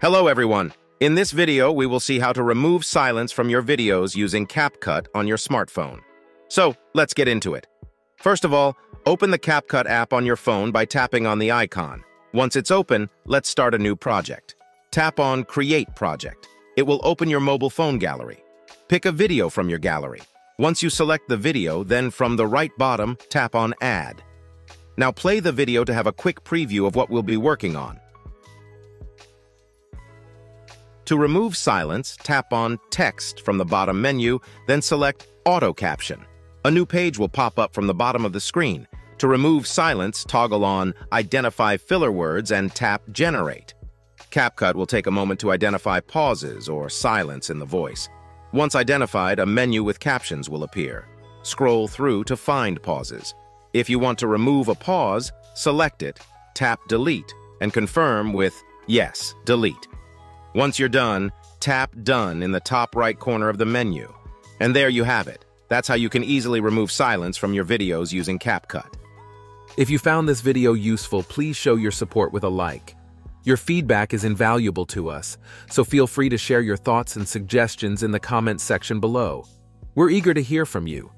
Hello everyone! In this video, we will see how to remove silence from your videos using CapCut on your smartphone. So, let's get into it. First of all, open the CapCut app on your phone by tapping on the icon. Once it's open, let's start a new project. Tap on Create Project. It will open your mobile phone gallery. Pick a video from your gallery. Once you select the video, then from the right bottom, tap on Add. Now play the video to have a quick preview of what we'll be working on. To remove silence, tap on Text from the bottom menu, then select Auto Caption. A new page will pop up from the bottom of the screen. To remove silence, toggle on Identify Filler Words and tap Generate. CapCut will take a moment to identify pauses or silence in the voice. Once identified, a menu with captions will appear. Scroll through to find pauses. If you want to remove a pause, select it, tap Delete, and confirm with Yes, Delete. Once you're done, tap Done in the top right corner of the menu. And there you have it. That's how you can easily remove silence from your videos using CapCut. If you found this video useful, please show your support with a like. Your feedback is invaluable to us, so feel free to share your thoughts and suggestions in the comments section below. We're eager to hear from you.